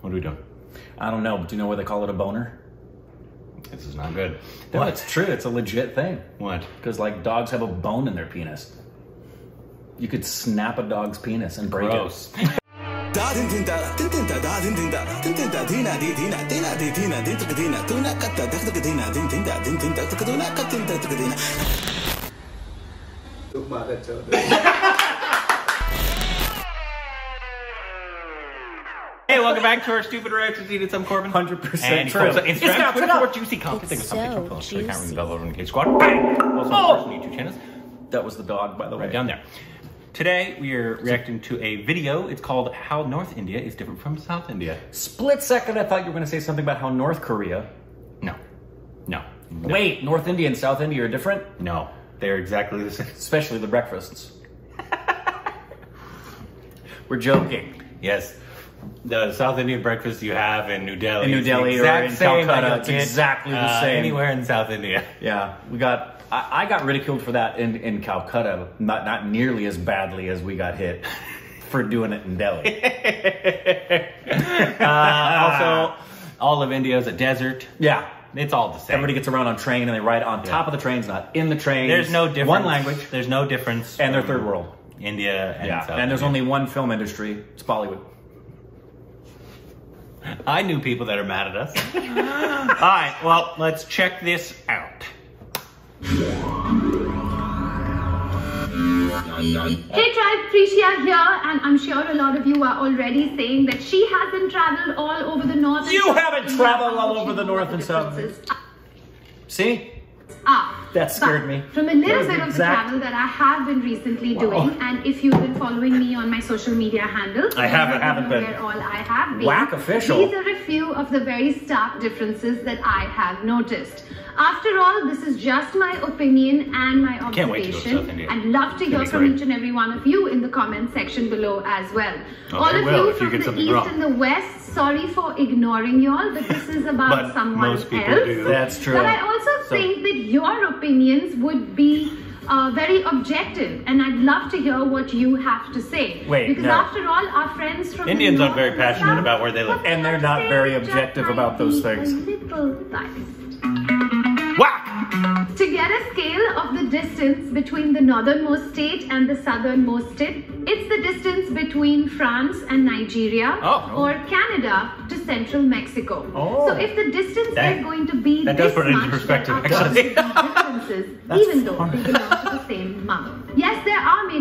What are we doing? I don't know, but do you know why they call it a boner? This is not good. No, it's true. It's a legit thing. What? Because like dogs have a bone in their penis. You could snap a dog's penis and break Gross. Hey, welcome back to our stupid reactions. Eating some Korbin. 100% and true. folks on It's Instagram, got Twitter, it up. for juicy content. It's Thank you so much so for the camera juicy. bell over in Cage Squad. Bang! Also, Oh! on YouTube channels. That was the dog, by the way. Right down there. Today, we are reacting to a video. It's called How North India is Different from South India. Split second, I thought you were going to say something about how North Korea. No. No. No. Wait, North India and South India are different, No. They're exactly the same. especially the breakfasts. we're joking. Yes. The South Indian breakfast you have in New Delhi. In New Delhi or in Calcutta, it's exactly the uh, same. Anywhere in South India. Yeah, we got. I, I got ridiculed for that in, in Calcutta, not not nearly as badly as we got hit for doing it in Delhi. Uh, also, all of India is a desert. Yeah, It's all the same. everybody gets around on train and they ride on top of the trains, not in the train. There's no difference. One language, There's no difference. and they're third world. India and Yeah, South and there's India. only one film industry. It's Bollywood. I knew people that are mad at us. all right, well, let's check this out. Hey Tribe, Tricia here, and I'm sure a lot of you are already saying that she hasn't traveled all over the north. You haven't traveled all over the north and south. See, Ah, That scared but me. From a little That bit the of the travel that I have been recently Wow. doing, and if you've been following me on my social media handles, I haven't- haven't been. Where all I have been. Whack official. These are a few of the very stark differences that I have noticed. After all, this is just my opinion and my Can't wait to observation. South I'd love to hear from great. each and every one of you in the comment section below as well. Oh, all of will you if you from the east wrong. and the west, sorry for ignoring y'all, but this is about But someone most people else. do. That's true. But I also So- think that your opinions would be uh, very objective, and I'd love to hear what you have to say. Wait, because no. after all, our friends from the Indians aren't very passionate about where they live. And they're not very objective about those be things. To get a scale of the distance between the northernmost state and the southernmost state, it's the distance between France and Nigeria Oh. or Canada to central Mexico. Oh. So if the distance That- is going to be that does this put it into much, perspective, actually. differences, even though they belong to the same mother. Yes, there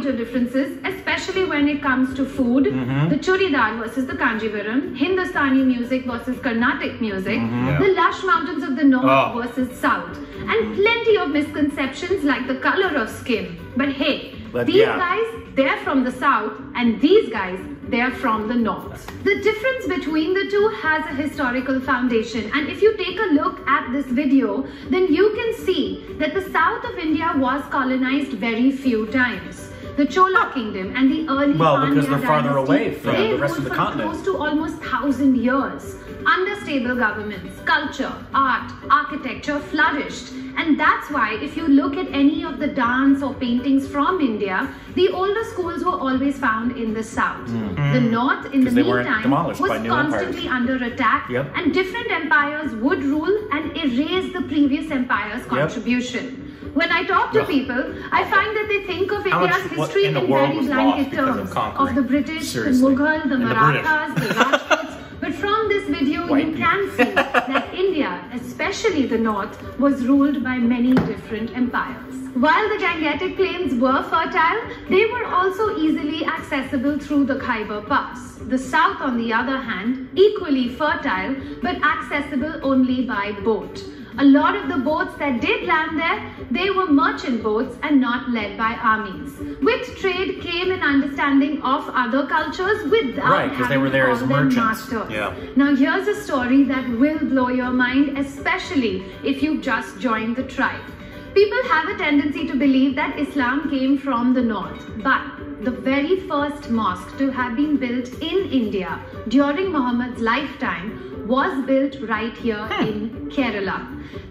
major differences, especially when it comes to food. Mm-hmm. The churidar versus the kanjivaram, Hindustani music versus Carnatic music, Yeah. the lush mountains of the north Oh. versus south, and plenty of misconceptions like the color of skin. But hey, But these yeah. guys, they're from the south, and these guys, they're from the north. The difference between the two has a historical foundation, and if you take a look at this video, then you can see that the south of India was colonized very few times. The Chola kingdom and the early Well, because Pandya they're farther dynasty, away from they the rest of ruled the for continent. Close to almost thousand years. Under stable governments, culture, art, architecture flourished. And that's why, if you look at any of the dance or paintings from India, the older schools were always found in the south. The north, in the Hmm. they weren't meantime, was by empires. constantly under attack, Yep. and different empires would rule and erase the previous empire's contribution. When I talk to people, I find that they think of much- India's what history in in, very blanket because of terms of the British, Seriously. the Mughal, the And the Marathas, the Rajputs. But from this video, White you people. can see that India, especially the north, was ruled by many different empires. While the Gangetic plains were fertile, they were also easily accessible through the Khyber Pass. The south, on the other hand, equally fertile but accessible only by boat. A lot of the boats that did land there, they were merchant boats and not led by armies. With trade came an understanding of other cultures without Right, 'cause they were there as merchants. masters. Yeah. Now here's a story that will blow your mind, especially if you've just joined the tribe. People have a tendency to believe that Islam came from the north, but the very first mosque to have been built in India during Muhammad's lifetime was built right here in Kerala.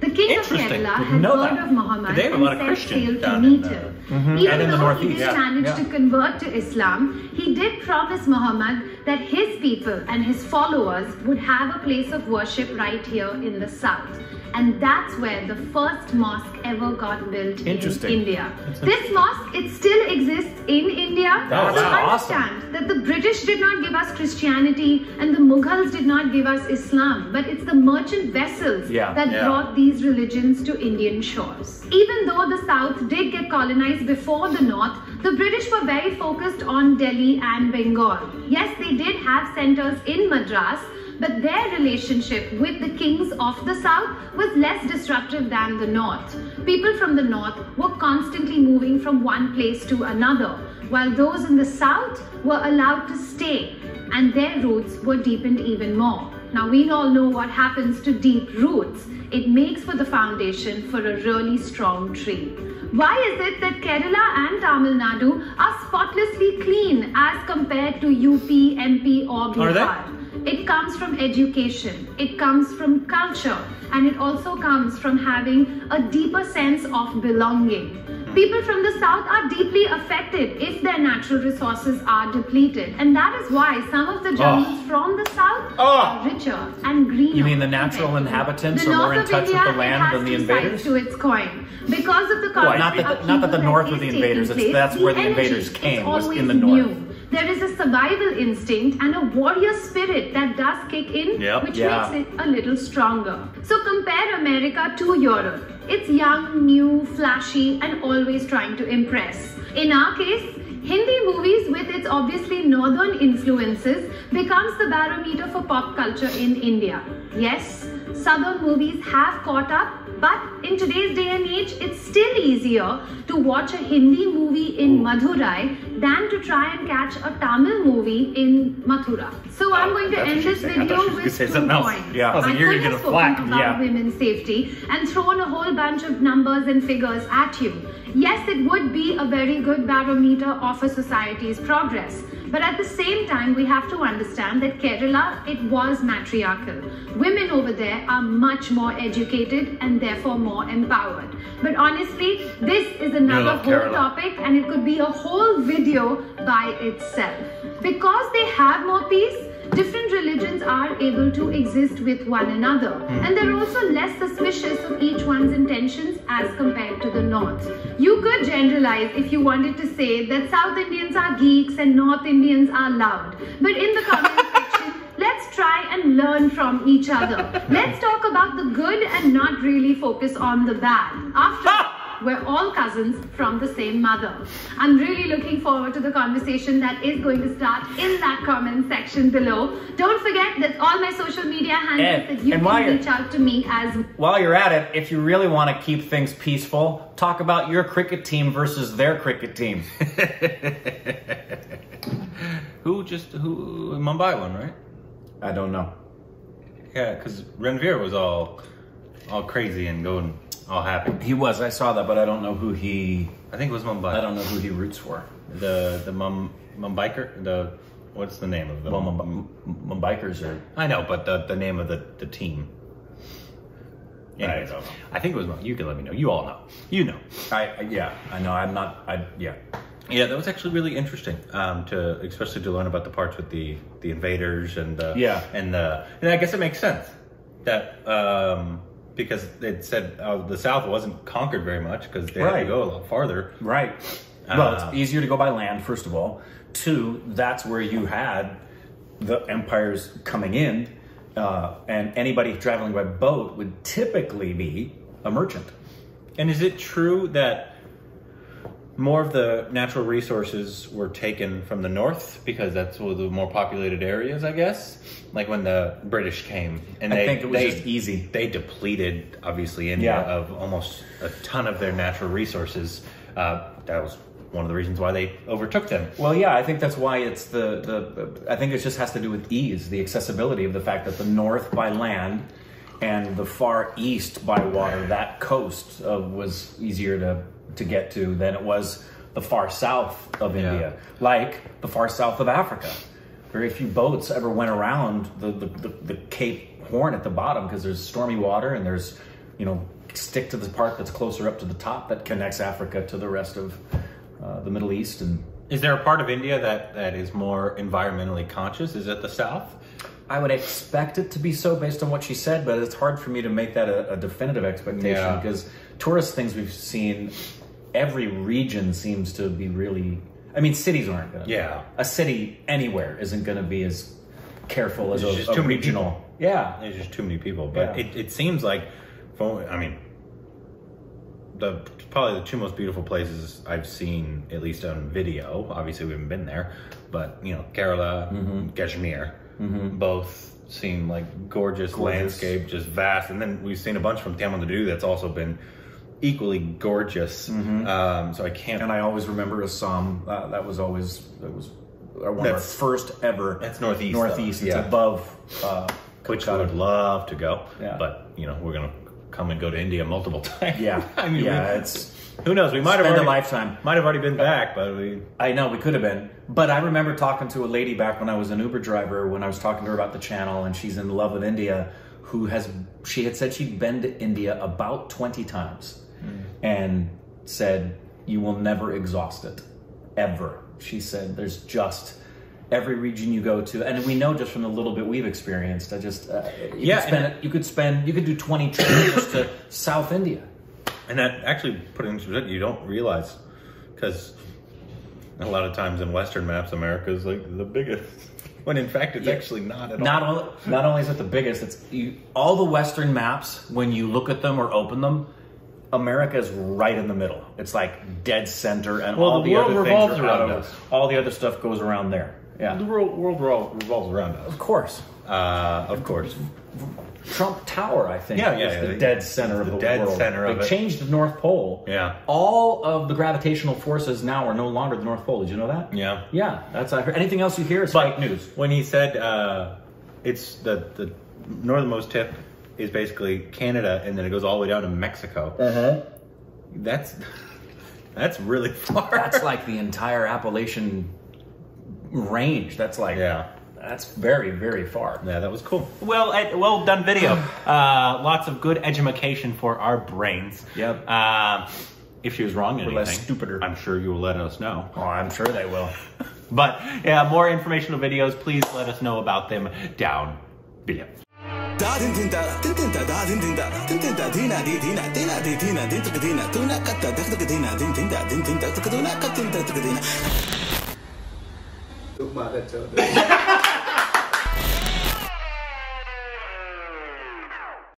The king of Kerala had heard that. of Muhammad They have a and lot of set sail to meet the- him. Mhm. Even And in the though he didn't yeah, manage yeah. to convert to Islam, he did promise Muhammad that his people and his followers would have a place of worship right here in the south. And that's where the first mosque ever got built in India. This mosque, it still exists in India. That's so awesome. understand that the British did not give us Christianity and the Mughals did not give us Islam, but it's the merchant vessels Yeah, that yeah. brought these religions to Indian shores. Even though the South did get colonized before the North, the British were very focused on Delhi and Bengal. Yes, they did have centers in Madras, but their relationship with the kings of the South was less disruptive than the North. People from the North were constantly moving from one place to another, while those in the South were allowed to stay and their roots were deepened even more. Now, we all know what happens to deep roots. It makes for the foundation for a really strong tree. Why is it that Kerala and Tamil Nadu are spotlessly clean as compared to UP, MP, or? Bihar? It comes from education, it comes from culture, and it also comes from having a deeper sense of belonging. People from the south are deeply affected if their natural resources are depleted, and that is why some of the ah. jungles from the south Oh. are richer and greener. You mean the natural inhabitants the are more in touch with the land than the invaders? to its coin. Because of the Well, not that the- not that the north were the invaders, place, that's where the invaders came, was in the north. new. There is a survival instinct and a warrior spirit that does kick in, Yep. which Yeah. makes it a little stronger. So compare America to Europe. It's young, new, flashy, and always trying to impress. In our case, Hindi movies with its obviously northern influences becomes the barometer for pop culture in India. Yes, southern movies have caught up, but in today's day and age, it's still easier to watch a Hindi movie in Madurai than to try and catch a Tamil movie in Mathura. So I'm going to end this saying. Video you were with gonna say two something points. Yeah. I was like, you're could gonna have get a spoken flack. about Yeah. women's safety and thrown a whole bunch of numbers and figures at you. Yes, it would be a very good barometer of a society's progress. But at the same time, we have to understand that Kerala, it was matriarchal. Women over there are much more educated and therefore more empowered. But honestly, this is another whole Kerala. topic and it could be a whole video by itself. Because they have more peace, different religions are able to exist with one another. Hmm. And they're also less suspicious of each one's intentions as compared to the North. You could generalize if you wanted to say that South Indians are geeks and North Indians are loud. But in the comment section, let's try and learn from each other. Let's talk about the good and not really focus on the bad. After we're all cousins from the same mother. I'm really looking forward to the conversation that is going to start in that comment section below. Don't forget that all my social media handles And- that you and while can reach out to me as While you're at it, if you really want to keep things peaceful, talk about your cricket team versus their cricket team. Who just who Mumbai one, right? I don't know. Yeah, because Ranveer was all all crazy and going all happy. He was. I saw that, but I don't know who he. I think it was Mumbai. I don't know who he roots for. the the Mum Mumbiker the what's the name of the Well, Mum- Mumbaikars are. I know, but the the name of the the team. Anyways, I don't know. I think it was. You can let me know. You all know. You know. I I- yeah. I know. I'm not. I yeah. Yeah, that was actually really interesting um, to, especially to learn about the parts with the the invaders and the Yeah. and the and I guess it makes sense that um, because it said uh, the South wasn't conquered very much because they had to go a lot farther. Right. well, Uh, it's easier to go by land, first of all. Two, that's where you had the empires coming in, uh, and anybody traveling by boat would typically be a merchant. And is it true that more of the natural resources were taken from the north because that's one of the more populated areas, I guess? Like when the British came, and I they think it was they, just easy. They depleted, obviously, India Yeah. of almost a ton of their natural resources. Uh, that was one of the reasons why they overtook them. Well, yeah, I think that's why it's the, the I think it just has to do with ease, the accessibility of the fact that the north by land and the far east by water, that coast uh, was easier to to get to than it was the far south of Yeah. India, like the far south of Africa. Very few boats ever went around the the, the, the Cape Horn at the bottom because there's stormy water and there's you know stick to the part that's closer up to the top that connects Africa to the rest of uh, the Middle East and Is there a part of India that, that is more environmentally conscious? Is it the south? I would expect it to be so based on what she said, but it's hard for me to make that a, a definitive expectation Yeah. because tourist things we've seen, every region seems to be really. I mean, cities aren't going to. Yeah. A city anywhere isn't going to be as careful as There's a, just a too many regional. people. Yeah. There's just too many people. But Yeah. it, it seems like, I mean, the probably the two most beautiful places I've seen, at least on video. Obviously, we haven't been there, but you know, Kerala, Mm-hmm. Kashmir, both seem like gorgeous, Gorgeous. landscape, just vast. And then we've seen a bunch from Tamil Nadu that's also been equally gorgeous. Um, so I can't. Mm-hmm. And I always remember Assam. Uh, that was always that was one of our That's- first ever. that's northeast, Northeast. though. It's Yeah. above. Uh, which I would love to go. Yeah. But you know, we're gonna come and go to India multiple times. Yeah. I mean, yeah. we- It's. who knows? We might have Spend a lifetime. Might have already been back, but we. I know we could have been, but I remember talking to a lady back when I was an Uber driver when I was talking to her about the channel, and she's in love with India. Who has she had said she'd been to India about twenty times, hmm. and said you will never exhaust it, ever. She said there's just every region you go to, and we know just from the little bit we've experienced. I just uh, you Yeah, could spend it, you could spend you could do twenty trips to South India. And that actually put it into perspective, you don't realize because a lot of times in Western maps, America is like the biggest, when in fact it's Yeah. actually not at Not all. only, not only is it the biggest, it's you, all the Western maps. When you look at them or open them, America is right in the middle. It's like dead center, and Well, all the the, other things are around us. All the other stuff goes around there. Yeah, The world, world revolves around us. of course. Uh, of course. Trump Tower, I think, Yeah, yeah, is yeah. the dead center of The the, dead world. center of they it. changed the North Pole. Yeah. All of the gravitational forces now are no longer the North Pole. Did you know that? Yeah. Yeah, that's I heard. Anything else you hear is But fake news. when he said uh, it's the the northernmost tip is basically Canada, and then it goes all the way down to Mexico. Uh-huh. That's that's really far. That's like the entire Appalachian range. That's like yeah. That's very, very far. Yeah, that was cool. Well, well done video. uh, lots of good education for our brains. Yep. Uh, if she was wrong in We're less anything, stupider. I'm sure you will let us know. Oh, I'm sure they will. But yeah, more informational videos. Please let us know about them down below. बात अच्छा होता